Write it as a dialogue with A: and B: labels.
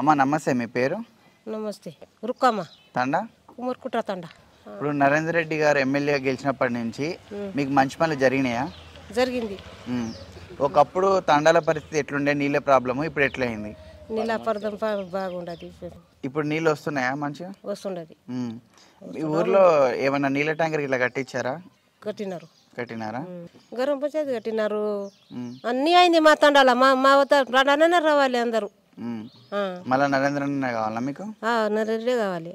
A: అమ్మ నమస్తే మీ పేరు?
B: నమస్తే. రుక్కమ్మ.
A: తండా?
B: కుమర్కుట్ర తండ.
A: ఇప్పుడు నరేందర్ రెడ్డి గారు ఎమ్మెల్యే గెలిచినప్పటి నుంచి మీకు మంచి పనులు జరిగినాయా?
B: జరిగింది.
A: ఒకప్పుడు తండాల పరిస్థితి ఎట్లుండే? నీళ్ళ ప్రాబ్లము ఇప్పుడు ఎట్లయింది?
B: నీళ్ళ పరదం బాగుండదు.
A: ఇప్పుడు నీళ్ళు వస్తున్నాయా మంచిగా?
B: వస్తుండదు.
A: మీ ఊర్లో ఏమన్నా నీళ్ళ ట్యాంకర్ ఇట్లా కట్టించారా?
B: కట్టినారు.
A: కట్టినారా?
B: గరం పంచాయతీ కట్టినారు. అన్నీ అయింది మా తండాల. మా మా రావాలి అందరూ.
A: మళ్ళా నరేంద్ర అన్న కావాలా మీకు?
B: నరేంద్రే కావాలి.